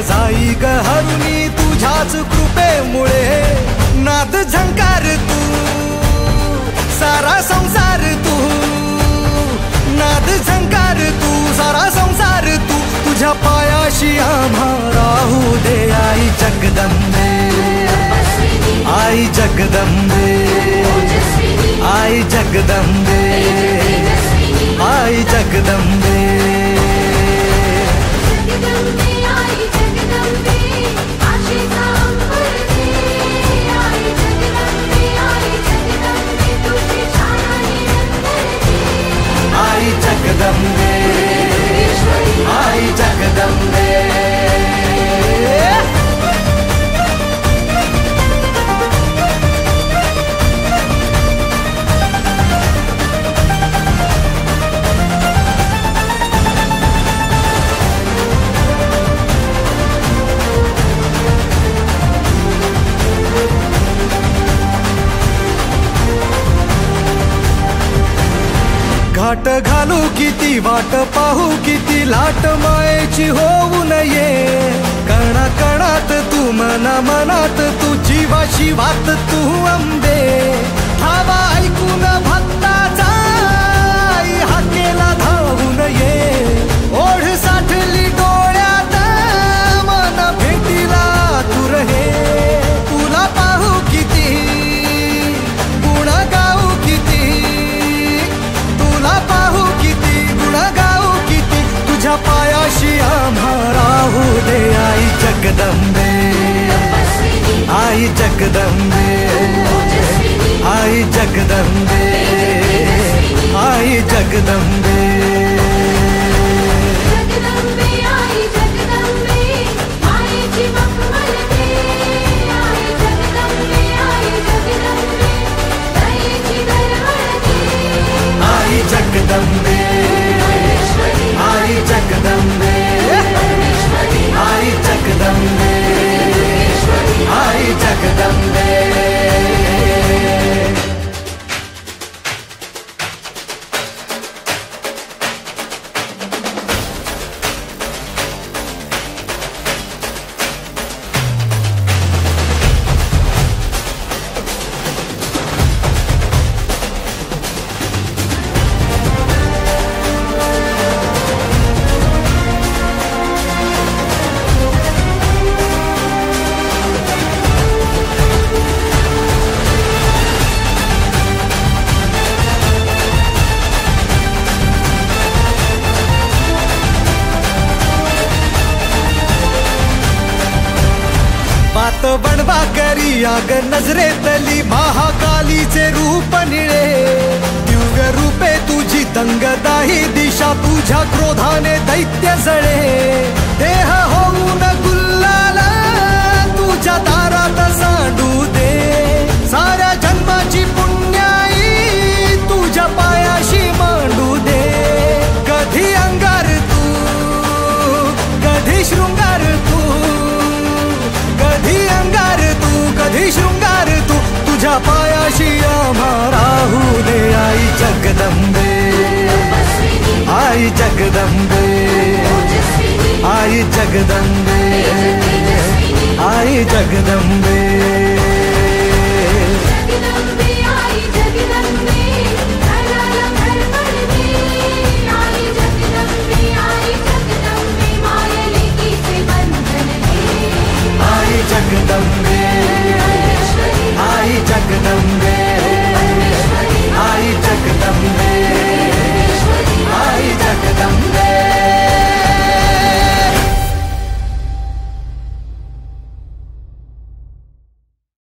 जाई ग हरुणी तुझ्याच कृपेमुळे. नाद झंकार तू, सारा संसार तू. नाद झंकार तू, सारा संसार तू. तुझ्या पायाशी आम्हा दे, आई जगदंबे. आई जगदंबे. आई जगदंबे. घाट घालू किती वाट पाहू किती लाट मायेची होऊ नये. कणा कणात तू मना मनात तू जीवा शिवात तू अंबे आई जगदंबे आई जगदम्बे। आई जगदम्बे। आई जगदंबे करी आग नजरेतली महाकालीचे रूप निळे दिव्य रूपे तुझी दंगदाही, दिशा तुझ्या क्रोधाने दैत्य जळे पाया शिया माराहू दे आई जगदम्बे। आई जगदम्बे। आई जगदम्बे। आई जगदम्बे।